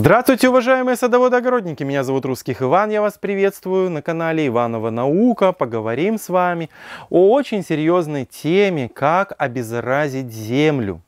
Здравствуйте, уважаемые садоводы-огородники! Меня зовут Русских Иван, я вас приветствую на канале Иванова Наука. Поговорим с вами о очень серьезной теме, как обеззаразить землю.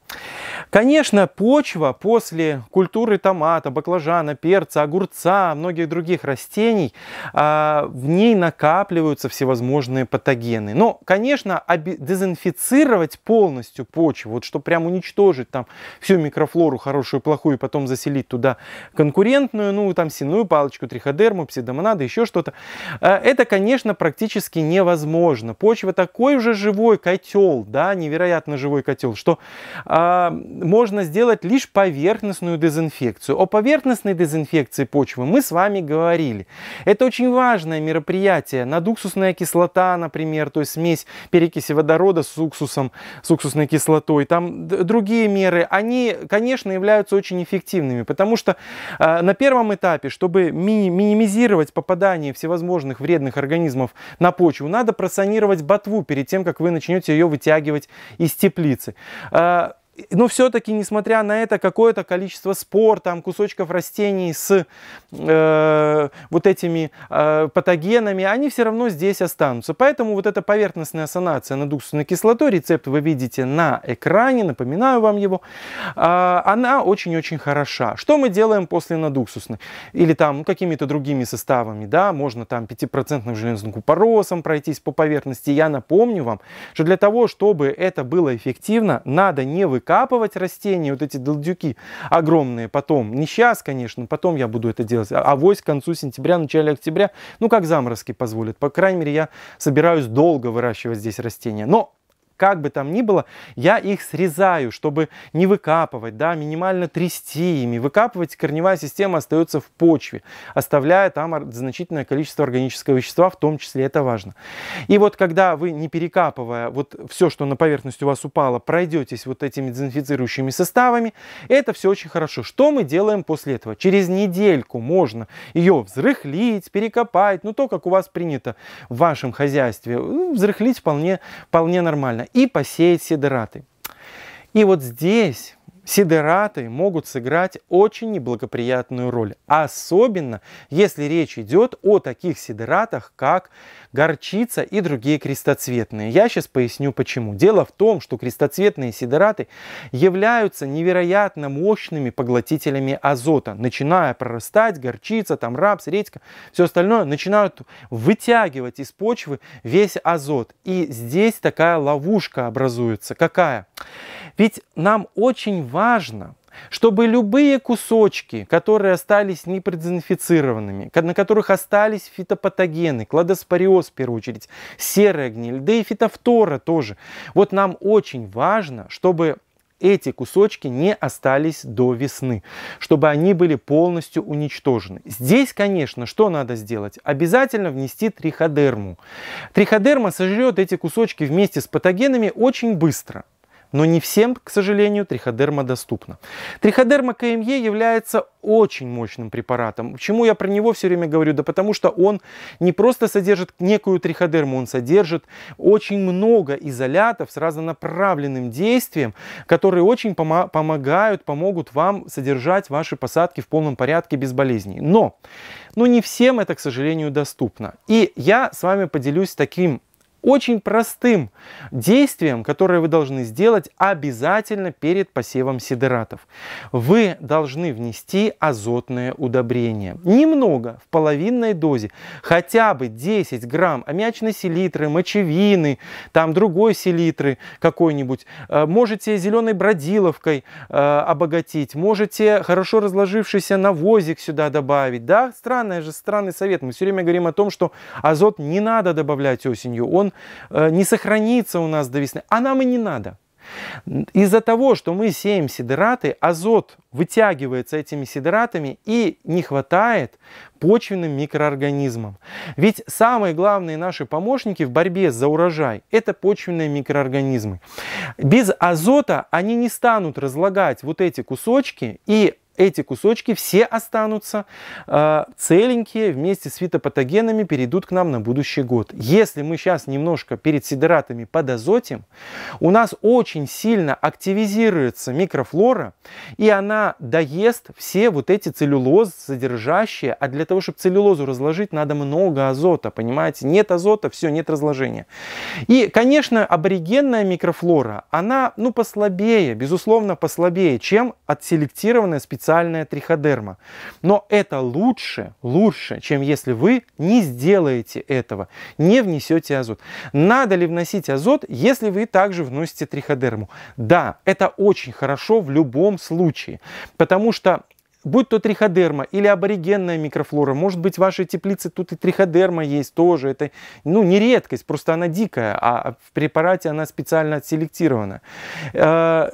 Конечно, почва после культуры томата, баклажана, перца, огурца, многих других растений, а, в ней накапливаются всевозможные патогены. Но, конечно, дезинфицировать полностью почву, вот чтобы прям уничтожить там всю микрофлору, хорошую плохую, и потом заселить туда конкурентную, ну, там, сенную палочку, триходерму, псевдомонады, еще что-то, а, это, конечно, практически невозможно. Почва такой уже живой котел, да, невероятно живой котел, что а, можно сделать лишь поверхностную дезинфекцию. О поверхностной дезинфекции почвы мы с вами говорили. Это очень важное мероприятие. Надуксусная кислота, например, то есть смесь перекиси водорода с уксусом, с уксусной кислотой, там другие меры, они, конечно, являются очень эффективными, потому что э, на первом этапе, чтобы ми минимизировать попадание всевозможных вредных организмов на почву, надо просанировать ботву перед тем, как вы начнете ее вытягивать из теплицы. Э, но все-таки, несмотря на это, какое-то количество спор, там, кусочков растений с э, вот этими э, патогенами, они все равно здесь останутся. Поэтому вот эта поверхностная санация надуксусной кислотой, рецепт вы видите на экране, напоминаю вам его, э, она очень-очень хороша. Что мы делаем после надуксусной? Или там ну, какими-то другими составами, да, можно там 5% железным купоросом пройтись по поверхности. Я напомню вам, что для того, чтобы это было эффективно, надо не выкапывать выкапывать растения, вот эти долдюки огромные потом. Не сейчас, конечно, потом я буду это делать, а авось к концу сентября, начале октября, ну как заморозки позволят. По крайней мере, я собираюсь долго выращивать здесь растения. Но как бы там ни было, я их срезаю, чтобы не выкапывать, да, минимально трясти ими. Выкапывать корневая система остается в почве, оставляя там значительное количество органического вещества, в том числе это важно. И вот когда вы, не перекапывая вот все, что на поверхность у вас упало, пройдетесь вот этими дезинфицирующими составами, это все очень хорошо. Что мы делаем после этого? Через недельку можно ее взрыхлить, перекопать, ну то, как у вас принято в вашем хозяйстве, взрыхлить вполне, вполне нормально и посеять сидераты. И вот здесь сидераты могут сыграть очень неблагоприятную роль. Особенно, если речь идет о таких сидератах, как горчица и другие крестоцветные. Я сейчас поясню почему. Дело в том, что крестоцветные сидераты являются невероятно мощными поглотителями азота. Начиная прорастать, горчица, там рапс, редька, все остальное начинают вытягивать из почвы весь азот. И здесь такая ловушка образуется. Какая? Ведь нам очень важно, чтобы любые кусочки, которые остались непродезинфицированными, на которых остались фитопатогены, кладоспориоз в первую очередь, серая гниль, да и фитофтора тоже. Вот нам очень важно, чтобы эти кусочки не остались до весны, чтобы они были полностью уничтожены. Здесь, конечно, что надо сделать? Обязательно внести триходерму. Триходерма сожрет эти кусочки вместе с патогенами очень быстро но не всем, к сожалению, триходерма доступна. Триходерма КМЕ является очень мощным препаратом. Почему я про него все время говорю? Да потому что он не просто содержит некую триходерму, он содержит очень много изолятов с разнонаправленным действием, которые очень помо помогают, помогут вам содержать ваши посадки в полном порядке без болезней. Но, но не всем это, к сожалению, доступно. И я с вами поделюсь таким очень простым действием, которое вы должны сделать обязательно перед посевом сидератов. Вы должны внести азотное удобрение. Немного, в половинной дозе, хотя бы 10 грамм аммиачной селитры, мочевины, там другой селитры какой-нибудь. Э, можете зеленой бродиловкой э, обогатить, можете хорошо разложившийся навозик сюда добавить. Да, странный же странный совет. Мы все время говорим о том, что азот не надо добавлять осенью. Он Э, не сохранится у нас до весны, а нам и не надо. Из-за того, что мы сеем сидераты, азот вытягивается этими сидератами и не хватает почвенным микроорганизмам. Ведь самые главные наши помощники в борьбе за урожай – это почвенные микроорганизмы. Без азота они не станут разлагать вот эти кусочки и эти кусочки все останутся э, целенькие, вместе с фитопатогенами перейдут к нам на будущий год. Если мы сейчас немножко перед сидератами подазотим, у нас очень сильно активизируется микрофлора, и она доест все вот эти целлюлоз содержащие, а для того, чтобы целлюлозу разложить, надо много азота, понимаете? Нет азота, все, нет разложения. И, конечно, аборигенная микрофлора, она, ну, послабее, безусловно, послабее, чем отселектированная специальная триходерма. Но это лучше, лучше, чем если вы не сделаете этого, не внесете азот. Надо ли вносить азот, если вы также вносите триходерму? Да, это очень хорошо в любом случае, потому что будь то триходерма или аборигенная микрофлора, может быть в вашей теплице тут и триходерма есть тоже, это ну, не редкость, просто она дикая, а в препарате она специально отселектирована. Э,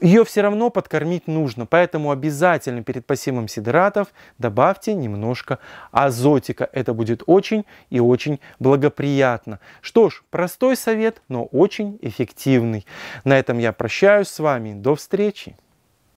Ее все равно подкормить нужно, поэтому обязательно перед посевом сидератов добавьте немножко азотика, это будет очень и очень благоприятно. Что ж, простой совет, но очень эффективный. На этом я прощаюсь с вами, до встречи!